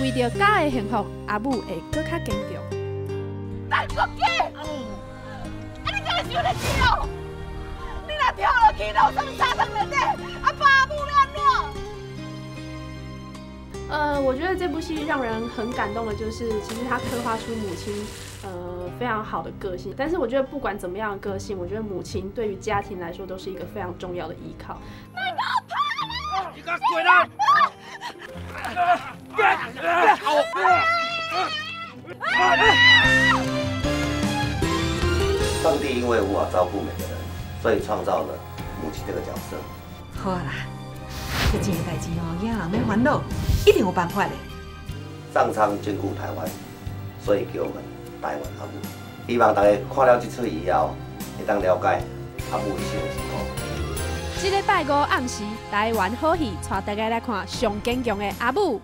为着家的幸福，阿母会更较坚强。大国家，啊你今日想得起哦？你若跳落去，老生沙汤内底，阿爸阿母安怎？呃，我觉得这部戏让人很感动的，就是其实他刻画出母亲呃非常好的个性。但是我觉得不管怎么样的个性，我觉得母亲对于家庭来说都是一个非常重要的依靠。你给我滚啊！上帝因为无法照顾每个人，所以创造了母亲这个角色。好啊啦，这件代志哦，囝人免烦恼，一定有办法的。上苍眷顾台湾，所以给我们台湾阿母。希望大家看了这出以后，会当了解阿母的心情况。这礼拜五暗时，台湾好戏，带大家来看上坚强的阿母。